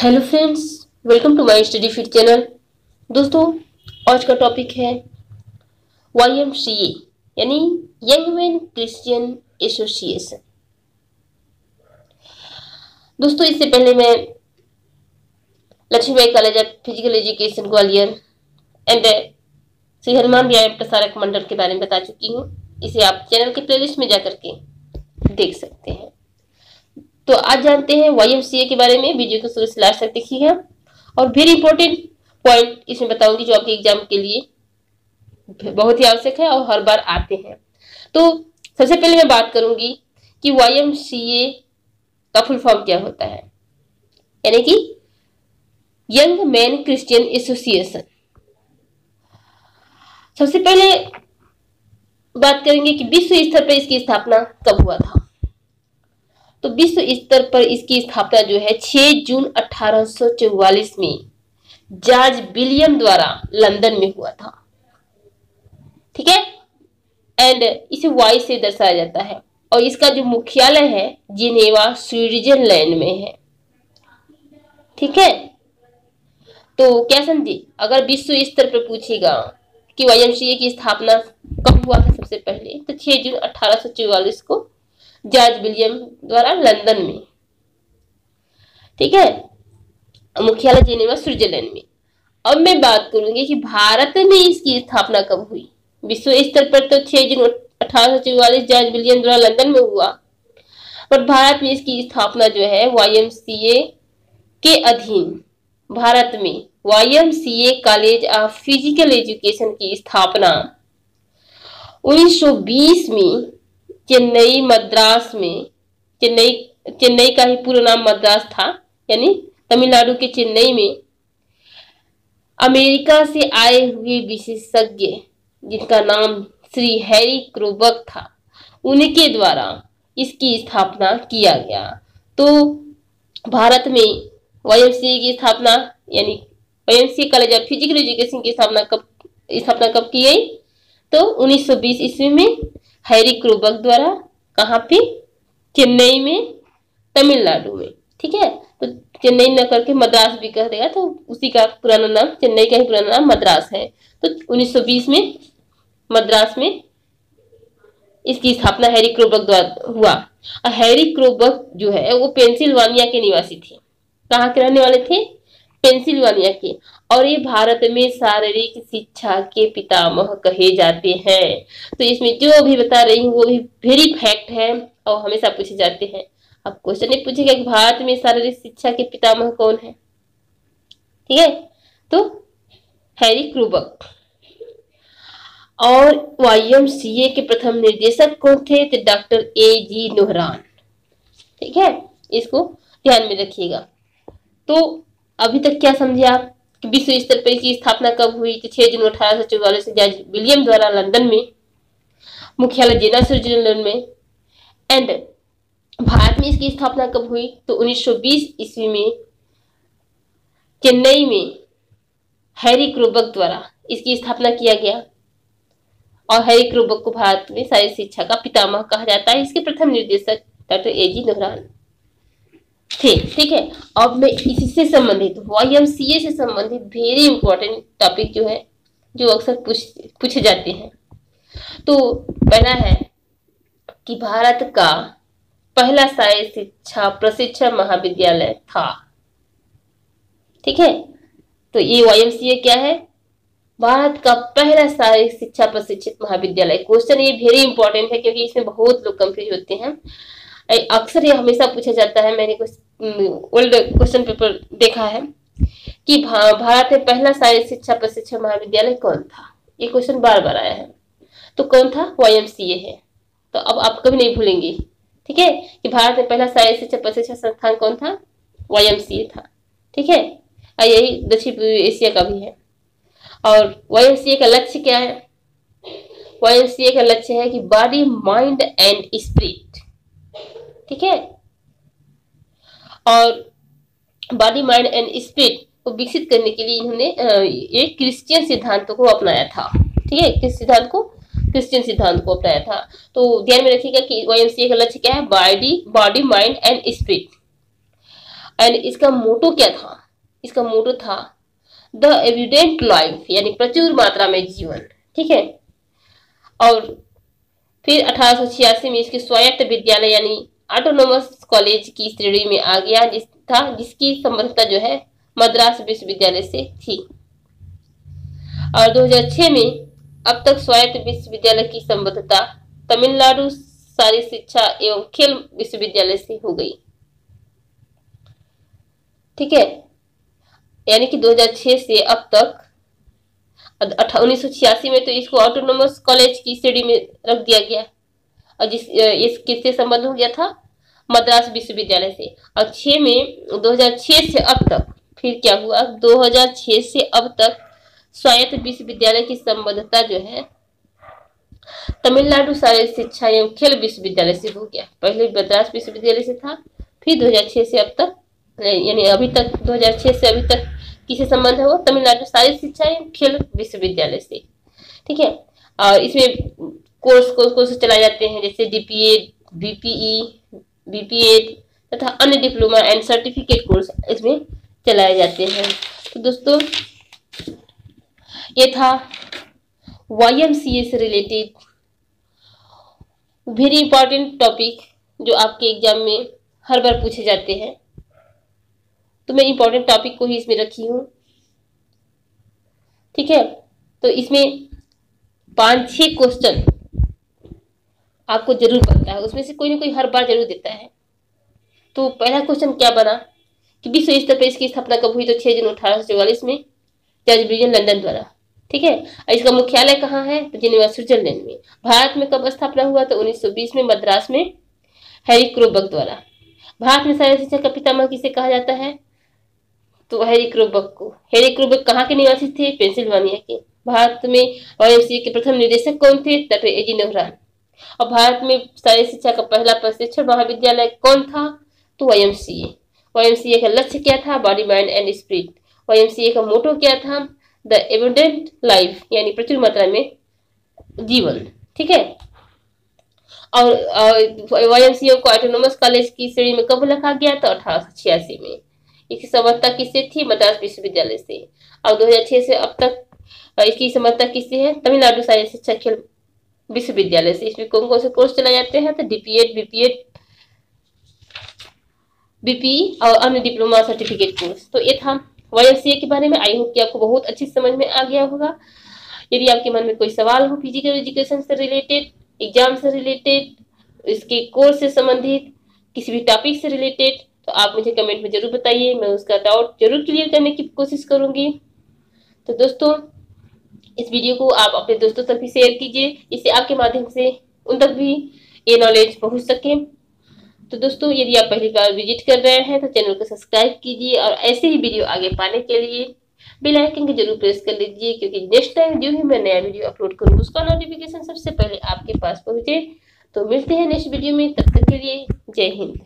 Hello friends welcome to my study fit channel दोस्तों, आज का टॉपिक है वाई एम सी यानी यंग मैन क्रिश्चियन एसोसिएशन दोस्तों, इससे पहले मैं Laxmibai college of physical education Gwalior and Shri Hanuman Vyayam Prasarak Mandal के बारे में बता चुकी हूँ। इसे आप चैनल के प्लेलिस्ट में जाकर के देख सकते हैं। तो आज जानते हैं वाईएमसीए के बारे में, वीडियो को शुरू से लास्ट तक देखिएगा। और वेरी इंपॉर्टेंट पॉइंट इसमें बताऊँगी जो आपके एग्ज़ाम के लिए बहुत ही आवश्यक है और हर बार आते हैं। तो सबसे पहले मैं बात करूँगी कि वाई का फुल फॉर्म क्या होता है। यानी कि यंग मैन क्रिश्चियन एसोसिएशन सबसे पहले बात करेंगे कि विश्व स्तर पर इसकी स्थापना कब हुआ था। तो विश्व स्तर पर इसकी स्थापना जो है 6 जून 1844 में जॉर्ज विलियम द्वारा लंदन में हुआ था। ठीक है? एंड इसे वाई से दर्शाया जाता है। और इसका जो मुख्यालय है, जिनेवा, स्विट्जरलैंड में है। ठीक है? तो क्या समझे? अगर विश्व स्तर पर पूछेगा कि वाई की स्थापना कब हुआ था सबसे पहले तो 6 जून अठारह सौ चौवालिस को जॉर्ज विलियम द्वारा लंदन में। ठीक है? मुख्यालय जेनेवा, स्विट्जरलैंड में। अब मैं बात करूँगी कि भारत में इसकी स्थापना कब हुई? विश्व स्तर पर तो 6 जून अठारह जॉर्ज विलियम द्वारा लंदन में हुआ। पर भारत में इसकी स्थापना जो है वायएमसीए के अधीन। भारत में YMCA college of physical education की स्थापना 1920 में चेन्नई मद्रास में, चेन्नई चेन्नई का ही पूरा नाम मद्रास था, यानी तमिलनाडु के चेन्नई में अमेरिका से आए हुए विशेषज्ञ, जिनका नाम श्री हैरी क्रोबक था, उनके द्वारा इसकी स्थापना किया गया। तो भारत में वाईएमसीए की स्थापना, यानी YMCA college of physical education की स्थापना कब स्थापना कब की गई? तो 1920 ईस्वी में हैरी क्रूबक द्वारा कहाँ पे? चेन्नई में, तमिलनाडु में, ठीक है? तो चेन्नई न करके मद्रास भी कह देगा तो उसी का पुराना नाम, चेन्नई का ही पुराना नाम मद्रास है। तो 1920 में, मद्रास में इसकी स्थापना हैरी क्रोबक द्वारा हुआ। और हैरी क्रोबक जो है, वो पेंसिल्वानिया के निवासी थे। कहाँ के रहने वाले थे? पेंसिल्वानिया के। और ये भारत में शारीरिक शिक्षा के पितामह कहे जाते हैं। तो इसमें जो भी बता रही हूँ, वो भी वेरी फैक्ट है और हमेशा पूछे जाते हैं। अब क्वेश्चन ये पूछेगा कि भारत में शारीरिक शिक्षा के पितामह कौन है? ठीक है? तो हैरी क्रूबक। और वाईएमसीए के प्रथम निर्देशक कौन थे? तो डॉक्टर ए जी नोहरान ठीक है? इसको ध्यान में रखिएगा। तो अभी तक क्या समझे आप कि विश्व स्तर पर इसकी स्थापना कब हुई? तो छह जून अठारह सौ चौवालीस जॉर्ज विलियम द्वारा लंदन में, मुख्यालय जेना स्विट्जरलैंड में, एंड भारत में इसकी स्थापना कब हुई? तो 1920 ईस्वी में, चेन्नई में, हैरी क्रोबक द्वारा इसकी स्थापना किया गया। और हैरी क्रोबक को भारत में सारी शिक्षा का पितामह कहा जाता है। इसके प्रथम निर्देशक डॉक्टर ए जी नोहरान थे ठीक है। अब मैं इससे संबंधित वाई एम सी ए से संबंधित वेरी इंपॉर्टेंट टॉपिक जो है, जो अक्सर पूछ, पूछे जाते हैं। तो पहला है कि भारत का पहला साय शिक्षा प्रशिक्षण महाविद्यालय था। ठीक है? तो ये वाई एम सी ए क्या है? भारत का पहला साय शिक्षा प्रशिक्षित महाविद्यालय। क्वेश्चन ये वेरी इंपॉर्टेंट है क्योंकि इसमें बहुत लोग कंफ्यूज होते हैं। अक्सर ये हमेशा पूछा जाता है, मैंने कुछ ओल्ड क्वेश्चन पेपर देखा है, कि भारत में पहला शारीरिक शिक्षा प्रशिक्षण महाविद्यालय कौन था? ये क्वेश्चन बार बार आया है। तो कौन था? वाईएमसीए है। तो अब आप कभी नहीं भूलेंगे, ठीक है? कि भारत में पहला शारीरिक शिक्षा प्रशिक्षण संस्थान कौन था? वाईएमसीए था, ठीक है? और यही दक्षिण एशिया का भी है। और वाईएमसीए का लक्ष्य क्या है? वाईएमसीए का लक्ष्य है कि बॉडी माइंड एंड स्पिरिट ठीक है? और बॉडी माइंड एंड स्पिरिट को विकसित करने के लिए इन्होंने एक क्रिश्चियन सिद्धांतों को अपनाया था। ठीक है? किस सिद्धांत को? क्रिश्चियन सिद्धांत को अपनाया था। तो ध्यान में रखिएगा कि वाई का लक्ष्य क्या है? Body body mind and spirit and इसका मोटो क्या था? इसका मोटो था द एविडेंट लाइफ यानी प्रचुर मात्रा में जीवन। ठीक है? और फिर अठारह में इसके स्वायत्त विद्यालय, यानी ऑटोनोमस कॉलेज की श्रेणी में आ गया, जिस था, जिसकी संबद्धता जो है मद्रास विश्वविद्यालय से थी। और 2006 में अब तक स्वायत्त विश्वविद्यालय की संबद्धता तमिलनाडु सारी शिक्षा एवं खेल विश्वविद्यालय से हो गई। ठीक है? यानी कि 2006 से अब तक उन्नीस में तो इसको ऑटोनोमस कॉलेज की श्रेणी में रख दिया गया। और जिस इस किससे संबंध हो गया था? मद्रास विश्वविद्यालय से। और छ में 2006 से अब तक, फिर क्या हुआ? 2006 से अब तक स्वायत्त विश्वविद्यालय की संबद्धता जो है, तमिलनाडु शारीरिक शिक्षा एवं खेल विश्वविद्यालय से हो गया। पहले मद्रास विश्वविद्यालय से था, फिर 2006 से अब तक यानी अभी तक 2006 से अभी तक किसे संबंध है वो तमिलनाडु शारीरिक शिक्षा एवं खेल विश्वविद्यालय से। ठीक है? और इसमें कोर्स कोर्स कोर्स चलाए जाते हैं, जैसे डीपीएड बीपीई बीपीएड तथा अन्य डिप्लोमा एंड सर्टिफिकेट कोर्स इसमें चलाए जाते हैं। तो दोस्तों, ये था वाईएमसीए से रिलेटेड वेरी इंपॉर्टेंट टॉपिक जो आपके एग्ज़ाम में हर बार पूछे जाते हैं। तो मैं इंपॉर्टेंट टॉपिक को ही इसमें रखी हूँ। ठीक है? तो इसमें पाँच छह क्वेश्चन आपको ज़रूर बनता है, उसमें से कोई ना कोई हर बार ज़रूर देता है। तो पहला क्वेश्चन क्या बना? कि विश्व स्तर पर इसकी स्थापना कब हुई? तो छह जून अठारह में जज ब्रिजन लंदन द्वारा, ठीक है? इसका मुख्यालय कहाँ है? तो जिनेवा स्विट्जरलैंड में। भारत में कब स्थापना हुआ? तो 1920 में मद्रास में हैरी क्रोबक द्वारा। भारत में सारे शिक्षा का पितामह किसे कहा जाता है? तो हैरी क्रोबक को। हैरी क्रोबक कहाँ के निवासी थे? पेंसिल्वानिया के। भारत में वाईएमसीए के प्रथम निदेशक कौन थे? तट एजी नेहरान और भारत में शारीरिक शिक्षा का पहला प्रशिक्षण महाविद्यालय कौन था? तो वाईएमसीए वाईएमसीए का लक्ष्य क्या था? Body mind and spirit YMCA का मोटो क्या था? द एबोडेंट लाइफ यानी प्रचुर मात्रा में जीवन। ठीक है? और वाईएमसीए को ऑटोनोमस कॉलेज की श्रेणी में कब रखा गया था? अठारह छियासी में। इसकी समर्थता किससे थी? मद्रास विश्वविद्यालय से। और 2006 से अब तक, इसकी समर्थता किससे है? तमिलनाडु साइंस शिक्षा खेल विश्वविद्यालय से। इसमें कौन कौन से कोर्स चलाए जाते हैं? तो डीपीएड बीपीएड बीपी और अन्य डिप्लोमा सर्टिफिकेट कोर्स तो ये था वाई के बारे में। आई होप कि आपको बहुत अच्छी समझ में आ गया होगा। यदि आपके मन में कोई सवाल हो फ़िज़िकल एजुकेशन से रिलेटेड एग्ज़ाम से रिलेटेड इसके कोर्स से संबंधित, किसी भी टॉपिक से रिलेटेड तो आप मुझे कमेंट में ज़रूर बताइए। मैं उसका डाउट ज़रूर क्लियर करने की कोशिश करूँगी। तो दोस्तों इस वीडियो को आप अपने दोस्तों तक भी शेयर कीजिए इससे आपके माध्यम से उन तक भी ये नॉलेज पहुँच सके। तो दोस्तों, यदि आप पहली बार विज़िट कर रहे हैं तो चैनल को सब्सक्राइब कीजिए और ऐसे ही वीडियो आगे पाने के लिए बेल आइकन को ज़रूर प्रेस कर लीजिए, क्योंकि नेक्स्ट टाइम जो भी मैं नया वीडियो अपलोड करूँ उसका नोटिफिकेशन सबसे पहले आपके पास पहुँचे। तो मिलते हैं नेक्स्ट वीडियो में, तब तक के लिए जय हिंद।